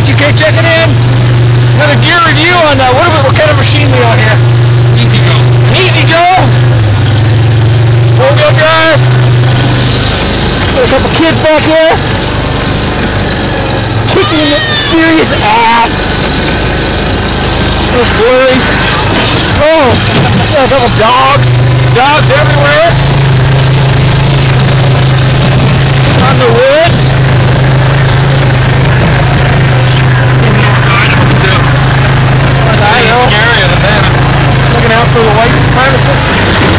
Hey, checking in. Another gear review on uh, what, what kind of machine we on here? EZ Go. An EZ Go. Four wheel drive. Got a couple kids back here. Kicking it serious ass. It's blurry. Oh, got a couple dogs. Merry Christmas.